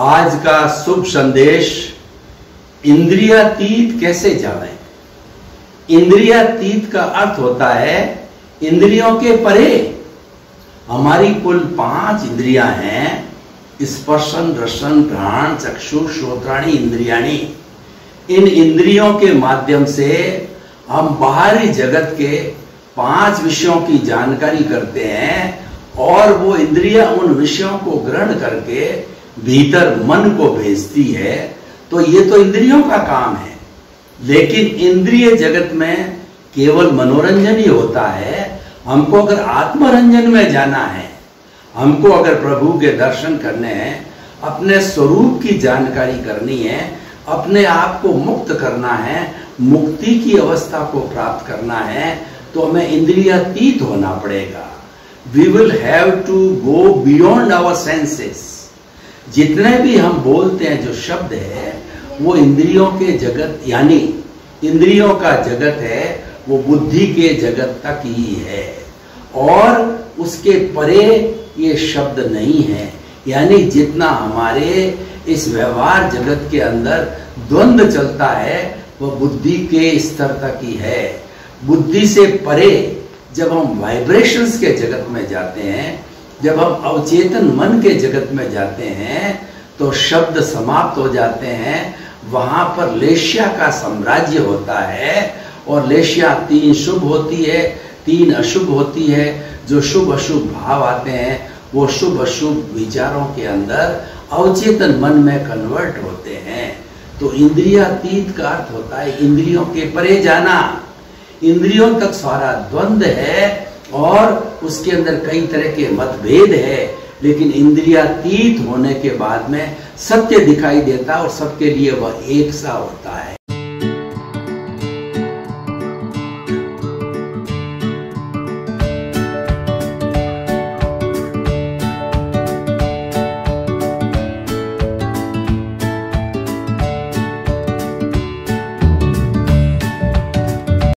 आज का शुभ संदेश, इंद्रियातीत कैसे जाने? इंद्रियातीत का अर्थ होता है, इंद्रियों के परे। हमारी कुल पाँच इंद्रियाँ हैं, स्पर्शन, रसन, घ्राण, चक्षु, श्रोत्राणी, इंद्रियाणी। इन इंद्रियों के माध्यम से हम बाहरी जगत के पाँच विषयों की जानकारी करते हैं और वो इंद्रिया उन विषयों को ग्रहण करके भीतर मन को भेजती है तो ये तो इंद्रियों का काम है। लेकिन इंद्रिय जगत में केवल मनोरंजन ही होता है। हमको अगर आत्मरंजन में जाना है, हमको अगर प्रभु के दर्शन करने हैं, अपने स्वरूप की जानकारी करनी है, अपने आप को मुक्त करना है, मुक्ति की अवस्था को प्राप्त करना है तो हमें इंद्रियातीत होना पड़ेगा। We will have to go beyond our senses जितने भी हम बोलते हैं जो शब्द है, वो इंद्रियों के जगत, यानी इंद्रियों का जगत है, वो बुद्धि के जगत तक ही है। और उसके परे ये शब्द नहीं है। यानी जितना हमारे इस व्यवहार जगत के अंदर द्वंद्व चलता है वह बुद्धि के स्तर तक ही है। बुद्धि से परे जब हम वाइब्रेशंस के जगत में जाते हैं जब हम अवचेतन मन के जगत में जाते हैं तो शब्द समाप्त हो जाते हैं। वहाँ पर लेशिया का साम्राज्य होता है और लेशिया तीन शुभ होती है, तीन अशुभ होती है। जो शुभ अशुभ भाव आते हैं, वो शुभ अशुभ विचारों के अंदर अवचेतन मन में कन्वर्ट होते हैं। तो इंद्रियातीत का अर्थ होता है, इंद्रियों के परे जाना। इंद्रियों तक सारा द्वंद है और उसके अंदर कई तरह के मतभेद है, लेकिन इंद्रियातीत होने के बाद में सत्य दिखाई देता और सबके लिए वह एक सा होता है।